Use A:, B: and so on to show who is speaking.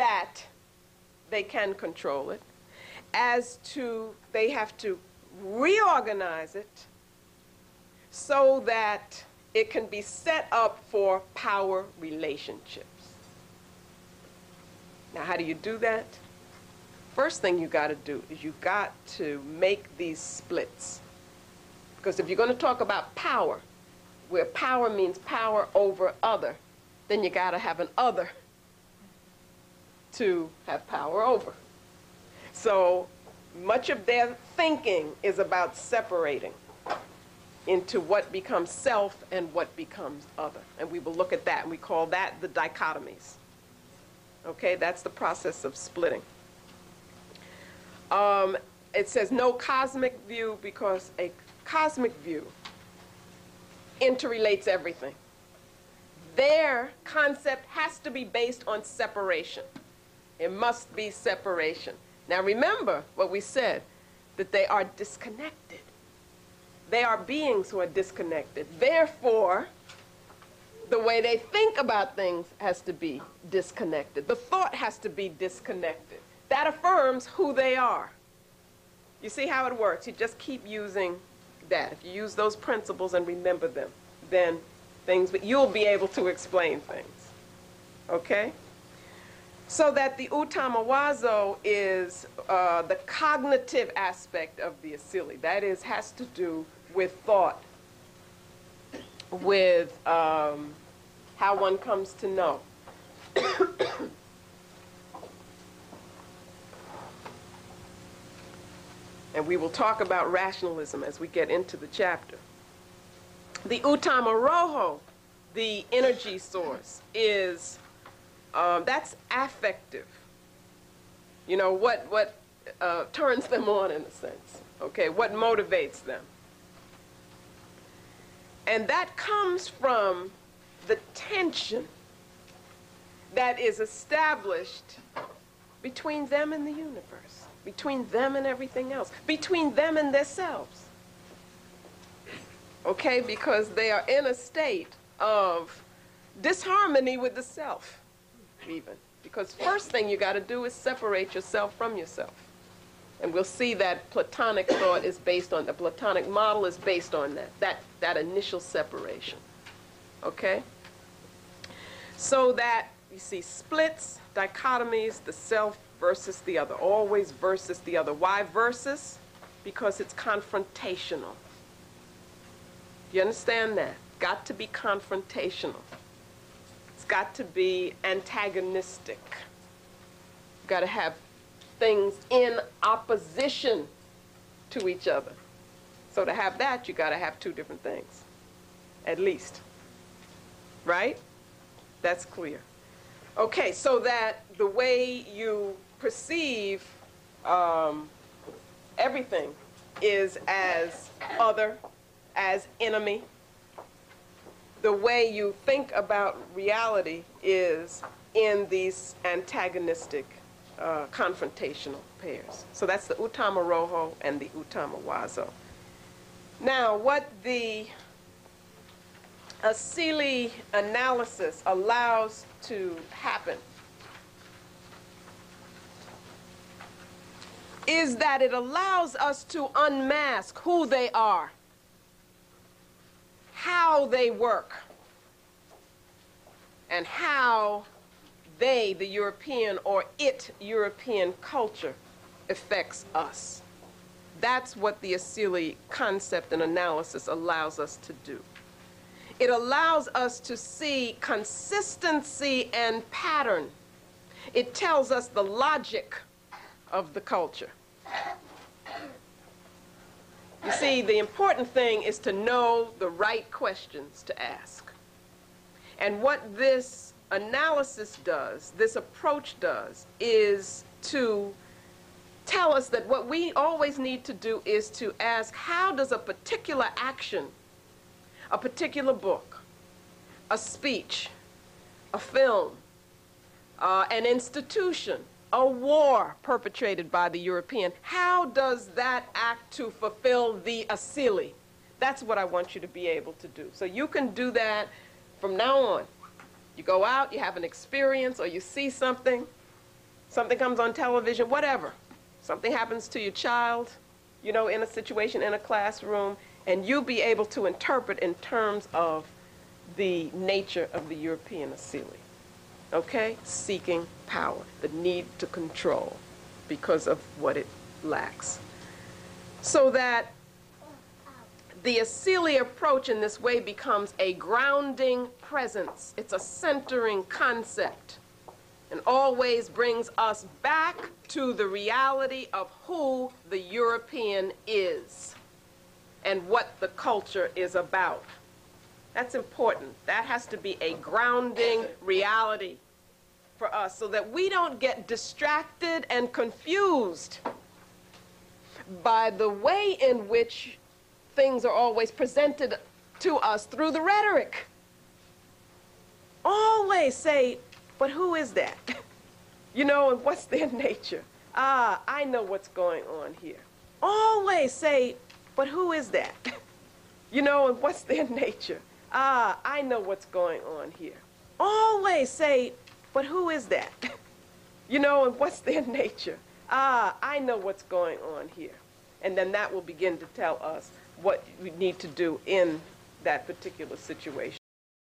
A: that they can control it, as to they have to reorganize it so that it can be set up for power relationships. Now, how do you do that? First thing you got to do is you got to make these splits. Because if you're going to talk about power, where power means power over other, then you got to have an other to have power over. So much of their thinking is about separating into what becomes self and what becomes other. And we will look at that, and we call that the dichotomies. Okay, that's the process of splitting. Um, it says no cosmic view because a cosmic view interrelates everything. Their concept has to be based on separation. It must be separation. Now remember what we said, that they are disconnected. They are beings who are disconnected. Therefore, the way they think about things has to be disconnected. The thought has to be disconnected. That affirms who they are. You see how it works? You just keep using that. If you use those principles and remember them, then things, but you'll be able to explain things. Okay? So that the utamawazo is uh, the cognitive aspect of the asili. That is, has to do with thought, with um, how one comes to know. and we will talk about rationalism as we get into the chapter. The Utamaroho, the energy source, is um, that's affective. You know what what uh, turns them on in a sense. Okay, what motivates them, and that comes from the tension that is established between them and the universe, between them and everything else, between them and themselves. Okay, because they are in a state of disharmony with the self, even. Because first thing you got to do is separate yourself from yourself. And we'll see that Platonic thought is based on, the Platonic model is based on that, that, that initial separation. Okay? So that you see splits, dichotomies, the self versus the other, always versus the other. Why versus? Because it's confrontational. You understand that? Got to be confrontational. Got to be antagonistic. You've Got to have things in opposition to each other. So to have that, you got to have two different things, at least. Right? That's clear. Okay, so that the way you perceive um, everything is as other, as enemy. The way you think about reality is in these antagonistic, uh, confrontational pairs. So that's the Utamaroho and the Utama Wazo. Now, what the Asili analysis allows to happen is that it allows us to unmask who they are, how they work, and how they, the European, or it, European culture, affects us. That's what the Asili concept and analysis allows us to do. It allows us to see consistency and pattern. It tells us the logic of the culture. You see, the important thing is to know the right questions to ask. And what this analysis does, this approach does, is to tell us that what we always need to do is to ask how does a particular action a particular book, a speech, a film, uh, an institution, a war perpetrated by the European. How does that act to fulfill the asili? That's what I want you to be able to do. So you can do that from now on. You go out, you have an experience, or you see something, something comes on television, whatever. Something happens to your child, you know, in a situation in a classroom, and you'll be able to interpret in terms of the nature of the European asili. Okay? Seeking power, the need to control because of what it lacks. So that the Asili approach in this way becomes a grounding presence. It's a centering concept and always brings us back to the reality of who the European is and what the culture is about. That's important. That has to be a grounding reality for us so that we don't get distracted and confused by the way in which things are always presented to us through the rhetoric. Always say, but who is that? You know, and what's their nature? Ah, I know what's going on here. Always say, but who is that? You know, and what's their nature? Ah, I know what's going on here. Always say, but who is that? You know, and what's their nature? Ah, I know what's going on here. And then that will begin to tell us what we need to do in that particular situation.